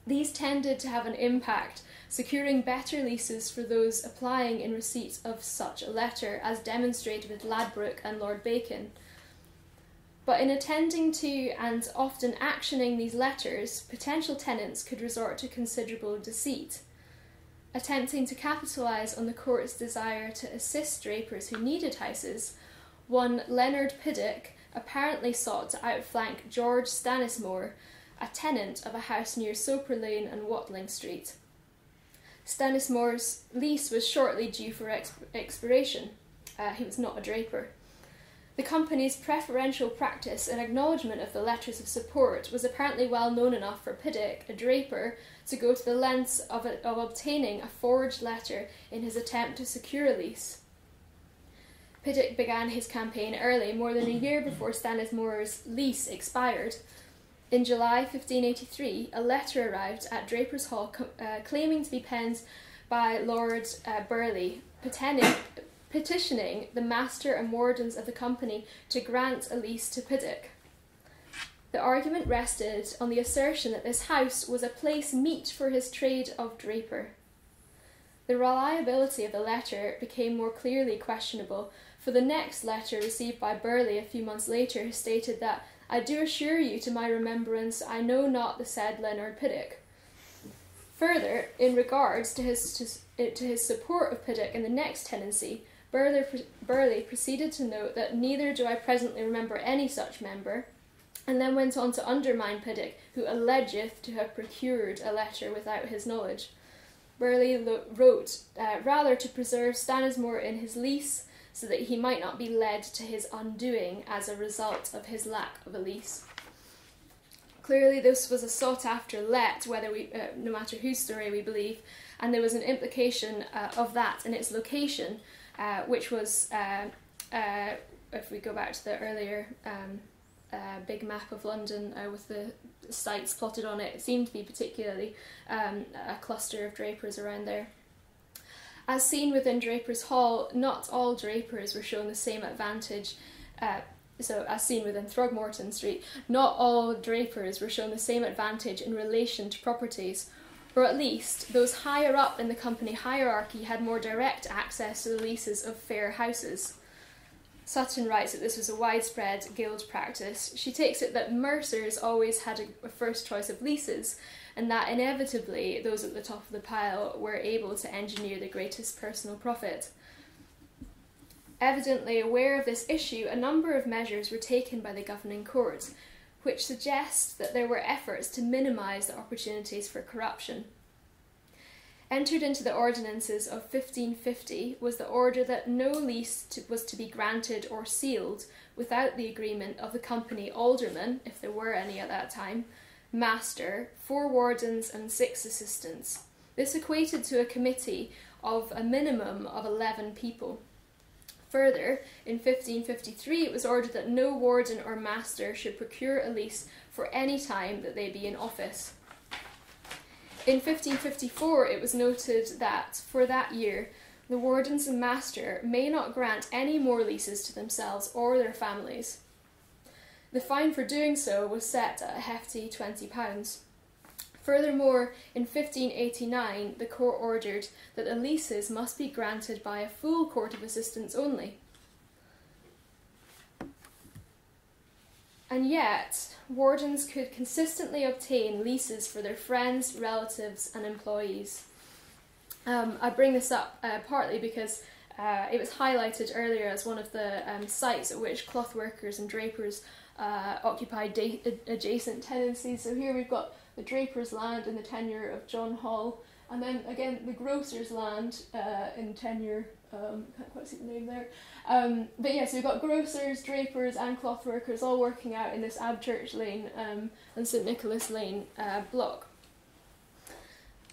These tended to have an impact, securing better leases for those applying in receipt of such a letter, as demonstrated with Ladbroke and Lord Bacon. But in attending to and often actioning these letters, potential tenants could resort to considerable deceit. Attempting to capitalise on the court's desire to assist drapers who needed houses, one Leonard Piddock apparently sought to outflank George Stanismore a tenant of a house near Soper Lane and Watling Street. Stanismore's lease was shortly due for exp- expiration. Uh, he was not a draper. The company's preferential practice and acknowledgement of the letters of support was apparently well known enough for Piddock, a draper, to go to the lengths of, a, of obtaining a forged letter in his attempt to secure a lease. Piddock began his campaign early, more than a year before Stanismore's lease expired, in July 1583, a letter arrived at Draper's Hall uh, claiming to be penned by Lord uh, Burleigh, petitioning the master and wardens of the company to grant a lease to Piddock. The argument rested on the assertion that this house was a place meet for his trade of draper. The reliability of the letter became more clearly questionable, for the next letter received by Burleigh a few months later stated that I do assure you to my remembrance I know not the said Leonard Piddock. Further, in regards to his to, to his support of Piddock in the next tenancy, Burleigh, Burleigh proceeded to note that neither do I presently remember any such member, and then went on to undermine Piddock, who allegeth to have procured a letter without his knowledge. Burleigh lo- wrote uh, rather to preserve Stanismore in his lease, so that he might not be led to his undoing as a result of his lack of a lease. Clearly, this was a sought after let, whether we, uh, no matter whose story we believe, and there was an implication uh, of that in its location, uh, which was, uh, uh, if we go back to the earlier um, uh, big map of London with the sites plotted on it, it seemed to be particularly um, a cluster of drapers around there. As seen within Draper's Hall, not all drapers were shown the same advantage. Uh, so, as seen within Throgmorton Street, not all drapers were shown the same advantage in relation to properties, or at least those higher up in the company hierarchy had more direct access to the leases of fair houses. Sutton writes that this was a widespread guild practice. She takes it that mercers always had a, a first choice of leases, and that inevitably those at the top of the pile were able to engineer the greatest personal profit. Evidently aware of this issue, a number of measures were taken by the governing court, which suggest that there were efforts to minimise the opportunities for corruption. Entered into the ordinances of 1550 was the order that no lease to, was to be granted or sealed without the agreement of the company aldermen, if there were any at that time, master, four wardens, and six assistants. This equated to a committee of a minimum of 11 people. Further, in 1553, it was ordered that no warden or master should procure a lease for any time that they be in office. In 1554, it was noted that for that year, the wardens and master may not grant any more leases to themselves or their families. The fine for doing so was set at a hefty £20. Furthermore, in 1589, the court ordered that the leases must be granted by a full court of assistants only. And yet, wardens could consistently obtain leases for their friends, relatives, and employees. Um, I bring this up uh, partly because uh, it was highlighted earlier as one of the um, sites at which cloth workers and drapers uh, occupied adjacent tenancies. So here we've got the draper's land in the tenure of John Hall, and then again the grocer's land uh, in tenure. Um, can't quite see the name there. Um, but yeah, so we've got grocers, drapers, and cloth workers all working out in this Abchurch Lane um, and St Nicholas Lane uh, block.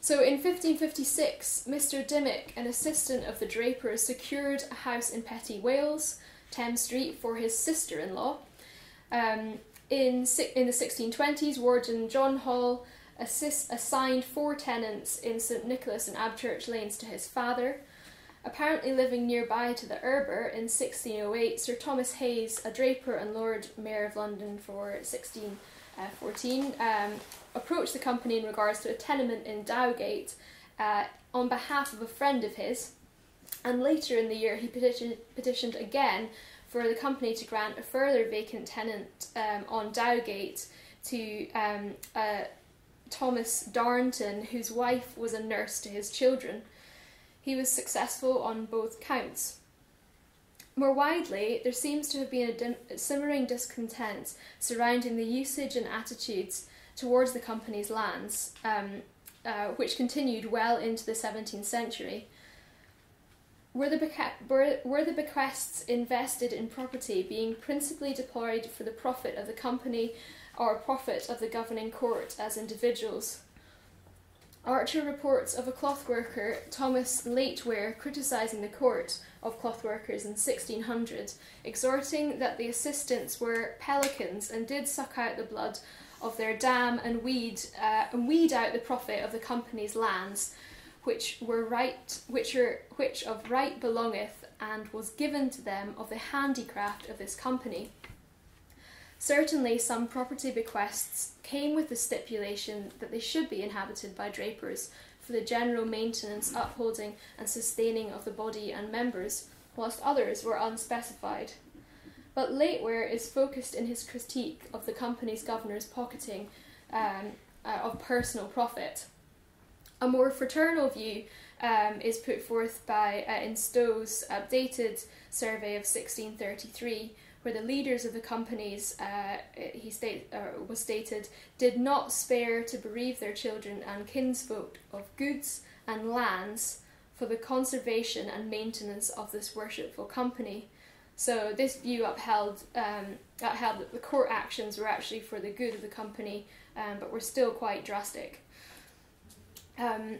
So in 1556, Mr. Dimmick, an assistant of the drapers, secured a house in Petty, Wales, Thames Street, for his sister in law. Um, in, in the 1620s, Warden John Hall assist, assigned four tenants in St Nicholas and Abchurch Lanes to his father. Apparently living nearby to the Erber in 1608, Sir Thomas Hayes, a draper and Lord Mayor of London for 1614, um, approached the company in regards to a tenement in Dowgate uh, on behalf of a friend of his. And later in the year, he petitioned, petitioned again for the company to grant a further vacant tenant um, on Dowgate to um, uh, Thomas Darnton, whose wife was a nurse to his children. He was successful on both counts. More widely, there seems to have been a, dim- simmering discontent surrounding the usage and attitudes towards the company's lands, um, uh, which continued well into the 17th century. Were the, beque- were, were the bequests invested in property being principally deployed for the profit of the company or profit of the governing court as individuals? Archer reports of a clothworker, Thomas Lateware, criticising the court of clothworkers in 1600, exhorting that the assistants were pelicans and did suck out the blood of their dam and weed uh, and weed out the profit of the company's lands, which were right, which are which of right belongeth, and was given to them of the handicraft of this company. Certainly, some property bequests came with the stipulation that they should be inhabited by drapers, for the general maintenance, upholding, and sustaining of the body and members, whilst others were unspecified. But Lateweir is focused in his critique of the company's governor's pocketing um, uh, of personal profit. A more fraternal view um, is put forth by uh, in Stowe's updated survey of 1633, where the leaders of the companies, uh, he state, uh, was stated, did not spare to bereave their children and kinsfolk of goods and lands for the conservation and maintenance of this worshipful company. So this view upheld um, upheld that the court actions were actually for the good of the company, um, but were still quite drastic. Um,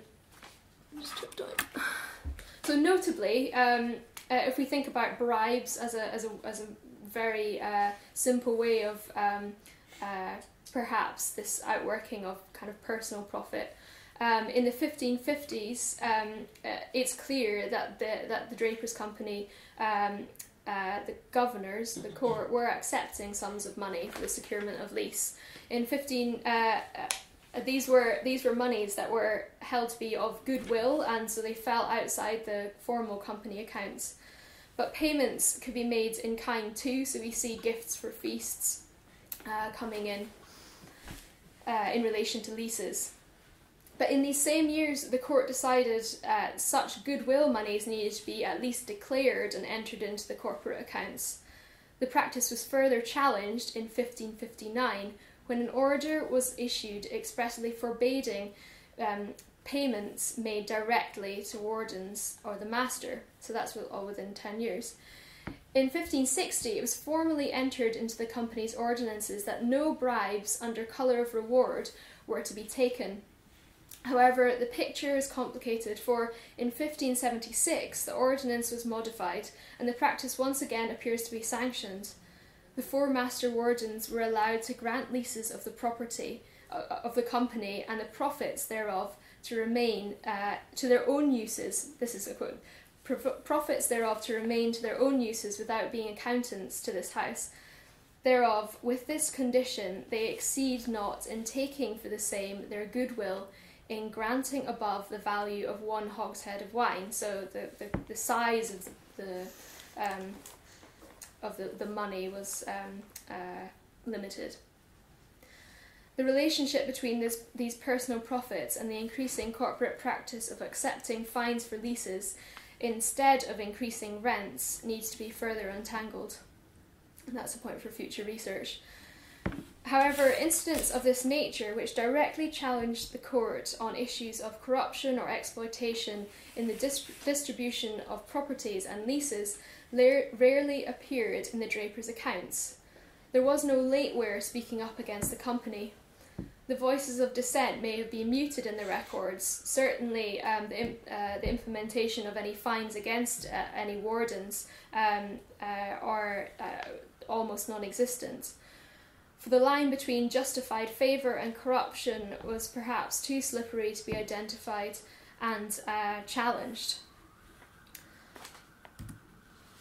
so notably, um, uh, if we think about bribes as a as a as a very uh, simple way of um, uh, perhaps this outworking of kind of personal profit. Um, in the 1550s, um, uh, it's clear that the that the Drapers Company, um, uh, the governors, the court, were accepting sums of money for the securement of lease. In 15, uh, uh, these were these were monies that were held to be of goodwill, and so they fell outside the formal company accounts. But payments could be made in kind too, so we see gifts for feasts uh, coming in uh, in relation to leases. But in these same years, the court decided uh, such goodwill monies needed to be at least declared and entered into the corporate accounts. The practice was further challenged in 1559 when an order was issued expressly forbidding um, payments made directly to wardens or the master, so that's all within 10 years. In 1560, it was formally entered into the company's ordinances that no bribes under colour of reward were to be taken. However, the picture is complicated, for in 1576 the ordinance was modified and the practice once again appears to be sanctioned. The four master wardens were allowed to grant leases of the property uh, of the company and the profits thereof to remain uh, to their own uses. This is a quote. Profits thereof to remain to their own uses without being accountants to this house. Thereof, with this condition, they exceed not in taking for the same their goodwill in granting above the value of one hogshead of wine. So the, the, the size of the, the um, of the, the money was um, uh, limited. The relationship between this, these personal profits and the increasing corporate practice of accepting fines for leases instead of increasing rents needs to be further untangled. And that's a point for future research. However, incidents of this nature, which directly challenged the court on issues of corruption or exploitation in the dis- distribution of properties and leases, la- rarely appeared in the draper's accounts. There was no Lateweir speaking up against the company, the voices of dissent may have been muted in the records. Certainly, um, the, uh, the, implementation of any fines against uh, any wardens um, uh, are uh, almost non existent. For the line between justified favour and corruption was perhaps too slippery to be identified and uh, challenged.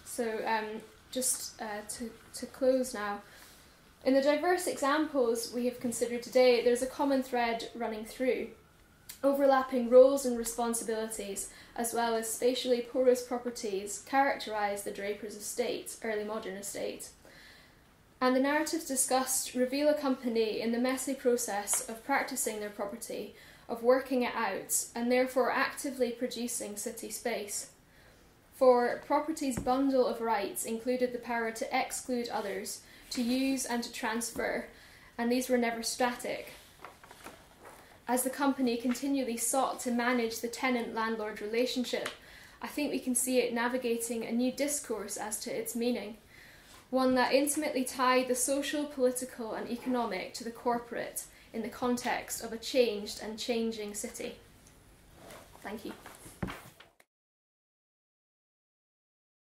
So, um, just uh, to, to close now, in the diverse examples we have considered today, there's a common thread running through overlapping roles and responsibilities, as well as spatially porous properties, characterise the Draper's estate, early modern estate. And the narratives discussed reveal a company in the messy process of practicing their property, of working it out, and therefore actively producing city space. For property's bundle of rights included the power to exclude others to use and to transfer, and these were never static. As the company continually sought to manage the tenant landlord relationship, I think we can see it navigating a new discourse as to its meaning, one that intimately tied the social, political, and economic to the corporate in the context of a changed and changing city. Thank you.